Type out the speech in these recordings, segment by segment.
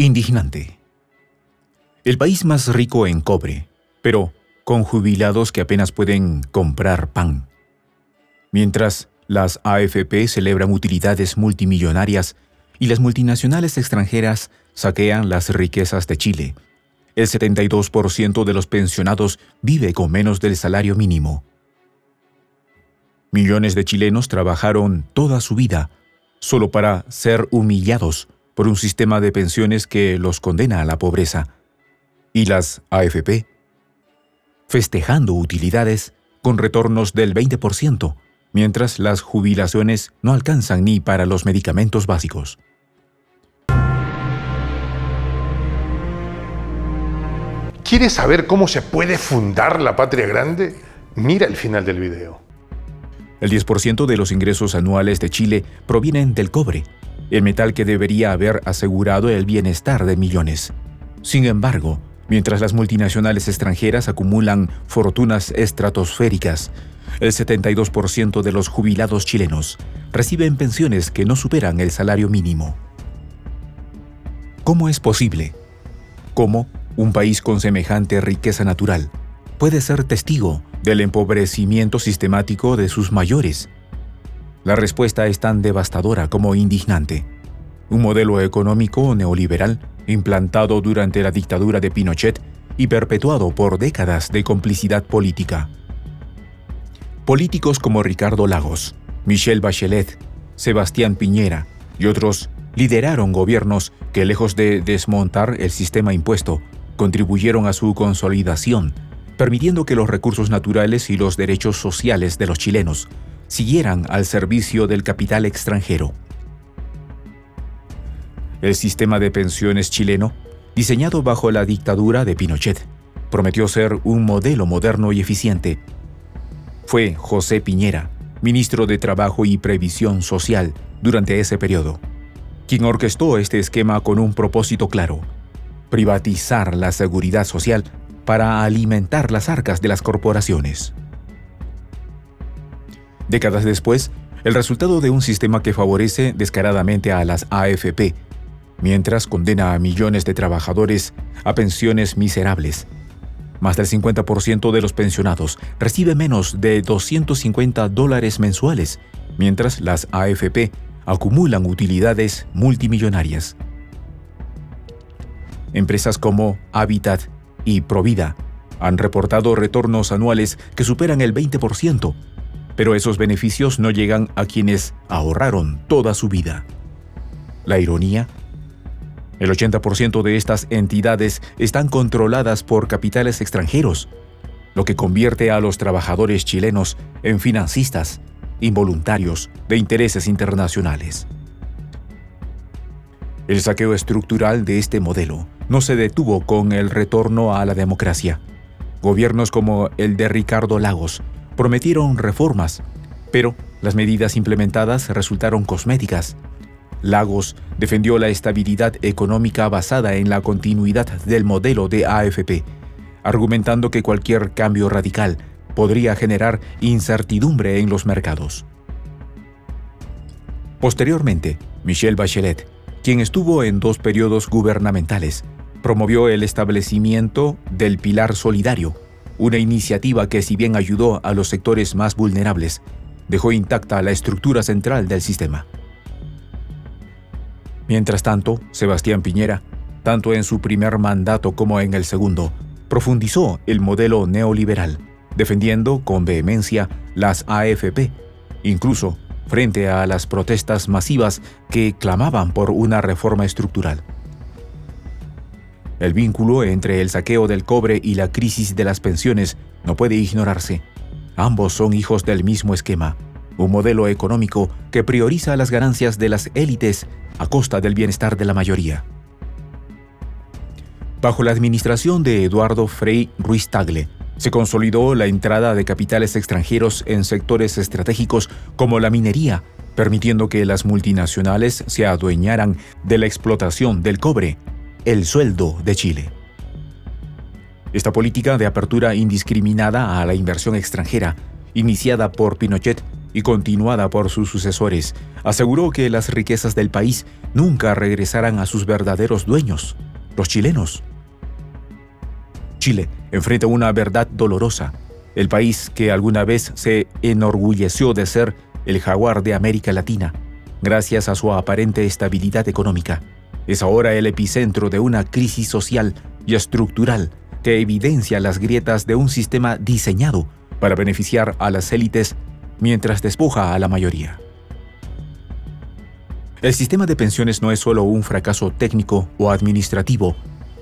Indignante. El país más rico en cobre, pero con jubilados que apenas pueden comprar pan. Mientras las AFP celebran utilidades multimillonarias y las multinacionales extranjeras saquean las riquezas de Chile. El 72% de los pensionados vive con menos del salario mínimo. Millones de chilenos trabajaron toda su vida solo para ser humillados por un sistema de pensiones que los condena a la pobreza. Y las AFP, festejando utilidades con retornos del 20%, mientras las jubilaciones no alcanzan ni para los medicamentos básicos. ¿Quieres saber cómo se puede fundar la patria grande? Mira el final del video. El 10% de los ingresos anuales de Chile provienen del cobre, el metal que debería haber asegurado el bienestar de millones. Sin embargo, mientras las multinacionales extranjeras acumulan fortunas estratosféricas, el 72% de los jubilados chilenos reciben pensiones que no superan el salario mínimo. ¿Cómo es posible? ¿Cómo un país con semejante riqueza natural puede ser testigo del empobrecimiento sistemático de sus mayores la respuesta es tan devastadora como indignante. Un modelo económico neoliberal implantado durante la dictadura de Pinochet y perpetuado por décadas de complicidad política. Políticos como Ricardo Lagos, Michelle Bachelet, Sebastián Piñera y otros lideraron gobiernos que lejos de desmontar el sistema impuesto, contribuyeron a su consolidación, permitiendo que los recursos naturales y los derechos sociales de los chilenos siguieran al servicio del capital extranjero. El sistema de pensiones chileno, diseñado bajo la dictadura de Pinochet, prometió ser un modelo moderno y eficiente. Fue José Piñera, ministro de Trabajo y Previsión Social durante ese periodo, quien orquestó este esquema con un propósito claro, privatizar la seguridad social para alimentar las arcas de las corporaciones. Décadas después, el resultado de un sistema que favorece descaradamente a las AFP, mientras condena a millones de trabajadores a pensiones miserables. Más del 50% de los pensionados recibe menos de 250 dólares mensuales, mientras las AFP acumulan utilidades multimillonarias. Empresas como Habitat y Provida han reportado retornos anuales que superan el 20%, pero esos beneficios no llegan a quienes ahorraron toda su vida. La ironía. El 80% de estas entidades están controladas por capitales extranjeros, lo que convierte a los trabajadores chilenos en financistas involuntarios de intereses internacionales. El saqueo estructural de este modelo no se detuvo con el retorno a la democracia. Gobiernos como el de Ricardo Lagos prometieron reformas, pero las medidas implementadas resultaron cosméticas. Lagos defendió la estabilidad económica basada en la continuidad del modelo de AFP, argumentando que cualquier cambio radical podría generar incertidumbre en los mercados. Posteriormente, Michelle Bachelet, quien estuvo en dos periodos gubernamentales, promovió el establecimiento del pilar solidario, una iniciativa que si bien ayudó a los sectores más vulnerables, dejó intacta la estructura central del sistema. Mientras tanto, Sebastián Piñera, tanto en su primer mandato como en el segundo, profundizó el modelo neoliberal, defendiendo con vehemencia las AFP, incluso frente a las protestas masivas que clamaban por una reforma estructural. El vínculo entre el saqueo del cobre y la crisis de las pensiones no puede ignorarse. Ambos son hijos del mismo esquema, un modelo económico que prioriza las ganancias de las élites a costa del bienestar de la mayoría. Bajo la administración de Eduardo Frei Ruiz Tagle, se consolidó la entrada de capitales extranjeros en sectores estratégicos como la minería, permitiendo que las multinacionales se adueñaran de la explotación del cobre el sueldo de Chile. Esta política de apertura indiscriminada a la inversión extranjera, iniciada por Pinochet, y continuada por sus sucesores, aseguró que las riquezas del país nunca regresarán a sus verdaderos dueños, los chilenos. Chile enfrenta una verdad dolorosa. El país que alguna vez se enorgulleció de ser el jaguar de América Latina, gracias a su aparente estabilidad económica, es ahora el epicentro de una crisis social y estructural que evidencia las grietas de un sistema diseñado para beneficiar a las élites mientras despoja a la mayoría. El sistema de pensiones no es solo un fracaso técnico o administrativo,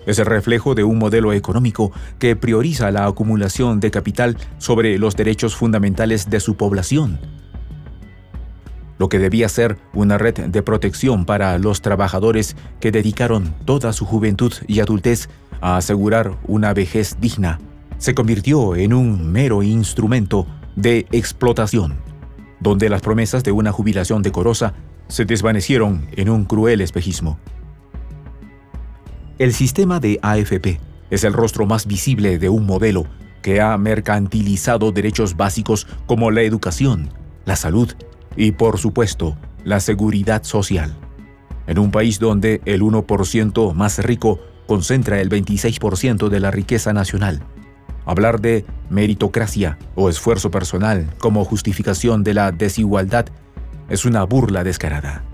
es el reflejo de un modelo económico que prioriza la acumulación de capital sobre los derechos fundamentales de su población. Lo que debía ser una red de protección para los trabajadores que dedicaron toda su juventud y adultez a asegurar una vejez digna, se convirtió en un mero instrumento de explotación, donde las promesas de una jubilación decorosa se desvanecieron en un cruel espejismo. El sistema de AFP es el rostro más visible de un modelo que ha mercantilizado derechos básicos como la educación, la salud y, por supuesto, la seguridad social. En un país donde el 1% más rico concentra el 26% de la riqueza nacional, Hablar de meritocracia o esfuerzo personal como justificación de la desigualdad es una burla descarada.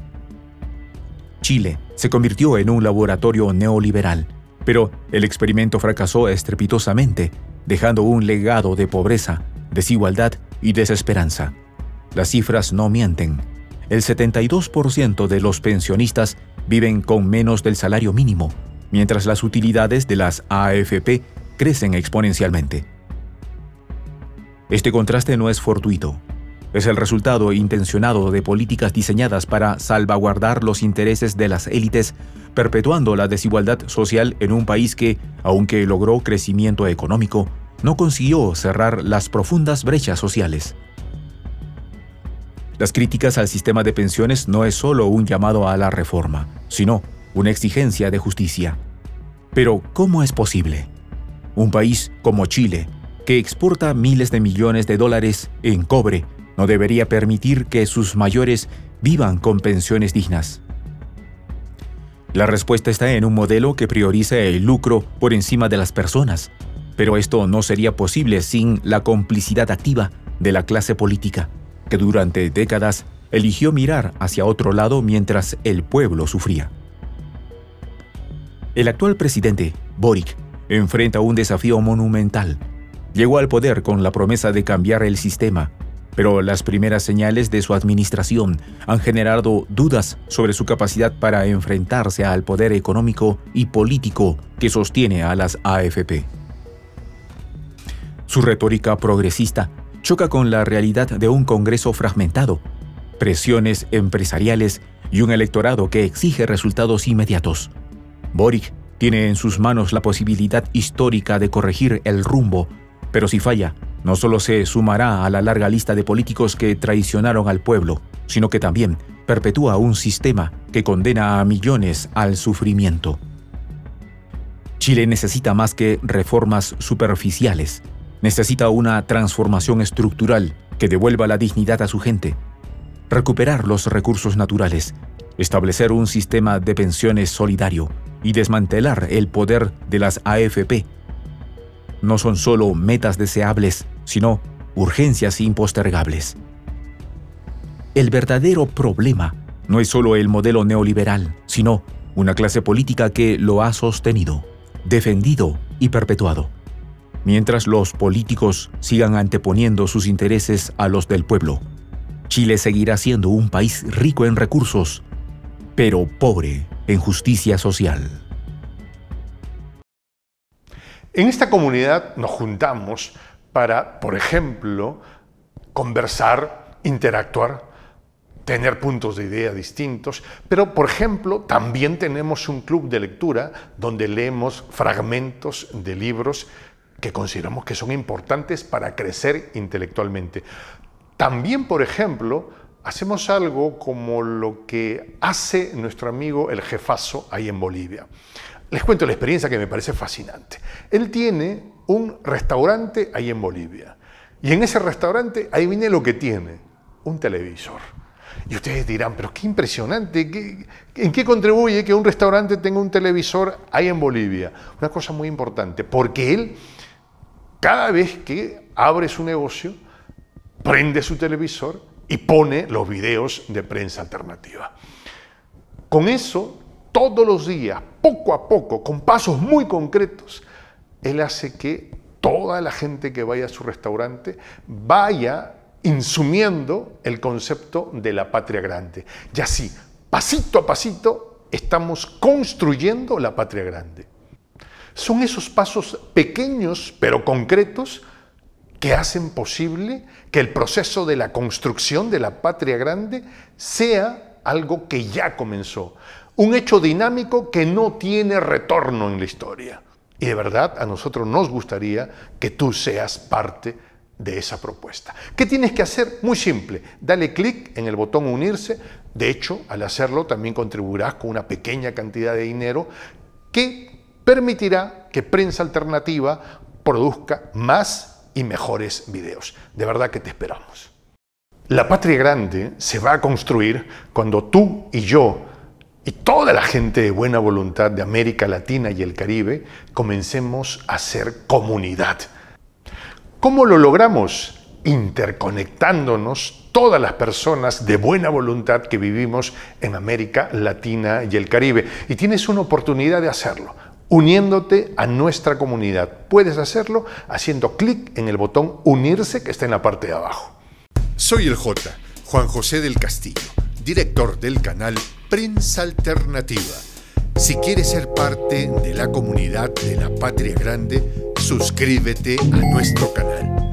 Chile se convirtió en un laboratorio neoliberal, pero el experimento fracasó estrepitosamente, dejando un legado de pobreza, desigualdad y desesperanza. Las cifras no mienten. El 72% de los pensionistas viven con menos del salario mínimo, mientras las utilidades de las AFP crecen exponencialmente. Este contraste no es fortuito, es el resultado intencionado de políticas diseñadas para salvaguardar los intereses de las élites, perpetuando la desigualdad social en un país que, aunque logró crecimiento económico, no consiguió cerrar las profundas brechas sociales. Las críticas al sistema de pensiones no es solo un llamado a la reforma, sino una exigencia de justicia. Pero, ¿cómo es posible? Un país como Chile, que exporta miles de millones de dólares en cobre, no debería permitir que sus mayores vivan con pensiones dignas. La respuesta está en un modelo que prioriza el lucro por encima de las personas, pero esto no sería posible sin la complicidad activa de la clase política, que durante décadas eligió mirar hacia otro lado mientras el pueblo sufría. El actual presidente, Boric, enfrenta un desafío monumental. Llegó al poder con la promesa de cambiar el sistema, pero las primeras señales de su administración han generado dudas sobre su capacidad para enfrentarse al poder económico y político que sostiene a las AFP. Su retórica progresista choca con la realidad de un Congreso fragmentado, presiones empresariales y un electorado que exige resultados inmediatos. Boric tiene en sus manos la posibilidad histórica de corregir el rumbo, pero si falla, no solo se sumará a la larga lista de políticos que traicionaron al pueblo, sino que también perpetúa un sistema que condena a millones al sufrimiento. Chile necesita más que reformas superficiales, necesita una transformación estructural que devuelva la dignidad a su gente, recuperar los recursos naturales, establecer un sistema de pensiones solidario, y desmantelar el poder de las AFP. No son solo metas deseables, sino urgencias impostergables. El verdadero problema no es solo el modelo neoliberal, sino una clase política que lo ha sostenido, defendido y perpetuado. Mientras los políticos sigan anteponiendo sus intereses a los del pueblo, Chile seguirá siendo un país rico en recursos, pero pobre en justicia social. En esta comunidad nos juntamos para, por ejemplo, conversar, interactuar, tener puntos de idea distintos, pero por ejemplo también tenemos un club de lectura donde leemos fragmentos de libros que consideramos que son importantes para crecer intelectualmente. También, por ejemplo, hacemos algo como lo que hace nuestro amigo el jefazo ahí en Bolivia. Les cuento la experiencia que me parece fascinante. Él tiene un restaurante ahí en Bolivia. Y en ese restaurante, ahí viene lo que tiene. un televisor. Y ustedes dirán, pero qué impresionante, ¿en qué contribuye que un restaurante tenga un televisor ahí en Bolivia? Una cosa muy importante, porque él, cada vez que abre su negocio, prende su televisor y pone los videos de prensa alternativa. Con eso, todos los días, poco a poco, con pasos muy concretos, él hace que toda la gente que vaya a su restaurante vaya insumiendo el concepto de la patria grande. Y así, pasito a pasito, estamos construyendo la patria grande. Son esos pasos pequeños pero concretos que hacen posible que el proceso de la construcción de la patria grande sea algo que ya comenzó, un hecho dinámico que no tiene retorno en la historia. Y de verdad a nosotros nos gustaría que tú seas parte de esa propuesta. ¿Qué tienes que hacer? Muy simple, dale clic en el botón unirse. De hecho, al hacerlo también contribuirás con una pequeña cantidad de dinero que permitirá que Prensa Alternativa produzca más y mejores videos. De verdad que te esperamos. La patria grande se va a construir cuando tú y yo y toda la gente de buena voluntad de América Latina y el Caribe comencemos a ser comunidad ¿Cómo lo logramos? Interconectándonos todas las personas de buena voluntad que vivimos en América Latina y el Caribe. Y tienes una oportunidad de hacerlo, uniéndote a nuestra comunidad. Puedes hacerlo haciendo clic en el botón unirse que está en la parte de abajo. Soy el J, Juan José del Castillo, director del canal Prensa Alternativa. Si quieres ser parte de la comunidad de la Patria Grande, suscríbete a nuestro canal.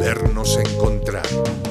volvernos a encontrar.